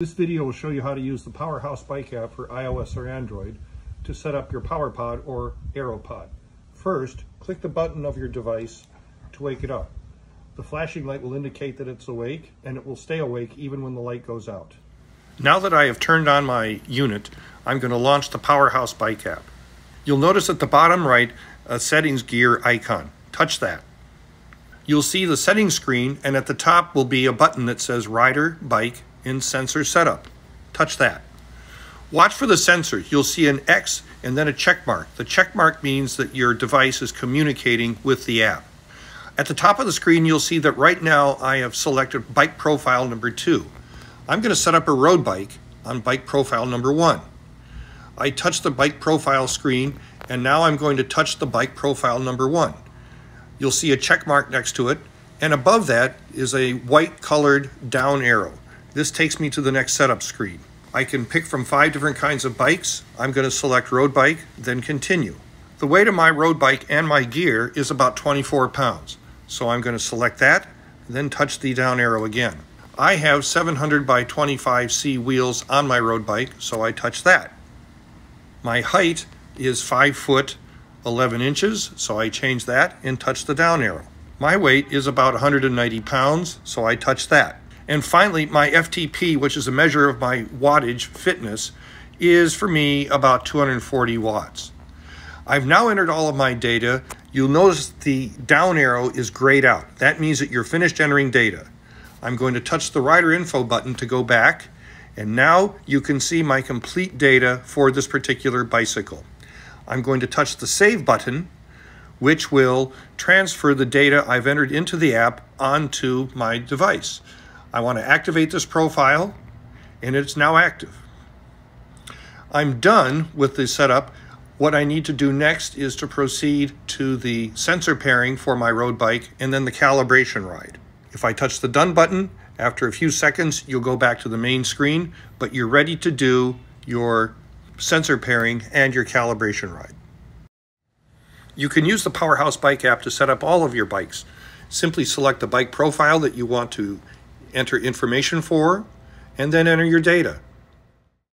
This video will show you how to use the Powerhouse Bike app for iOS or Android to set up your PowerPod or AeroPod. First, click the button of your device to wake it up. The flashing light will indicate that it's awake and it will stay awake even when the light goes out. Now that I have turned on my unit, I'm going to launch the Powerhouse Bike app. You'll notice at the bottom right a settings gear icon. Touch that. You'll see the settings screen and at the top will be a button that says Rider, Bike, in sensor setup. Touch that. Watch for the sensor. You'll see an X and then a check mark. The check mark means that your device is communicating with the app. At the top of the screen, you'll see that right now I have selected bike profile number two. I'm going to set up a road bike on bike profile number one. I touch the bike profile screen and now I'm going to touch the bike profile number one. You'll see a check mark next to it and above that is a white colored down arrow. This takes me to the next setup screen. I can pick from five different kinds of bikes. I'm going to select road bike, then continue. The weight of my road bike and my gear is about 24 pounds. So I'm going to select that, then touch the down arrow again. I have 700 by 25C wheels on my road bike, so I touch that. My height is 5 foot 11 inches, so I change that and touch the down arrow. My weight is about 190 pounds, so I touch that. And finally, my FTP, which is a measure of my wattage fitness, is for me about 240 watts. I've now entered all of my data. You'll notice the down arrow is grayed out. That means that you're finished entering data. I'm going to touch the rider info button to go back, and now you can see my complete data for this particular bicycle. I'm going to touch the save button, which will transfer the data I've entered into the app onto my device. I want to activate this profile and it's now active. I'm done with the setup. What I need to do next is to proceed to the sensor pairing for my road bike and then the calibration ride. If I touch the done button, after a few seconds, you'll go back to the main screen, but you're ready to do your sensor pairing and your calibration ride. You can use the Powerhouse Bike app to set up all of your bikes. Simply select the bike profile that you want to enter information for, and then enter your data.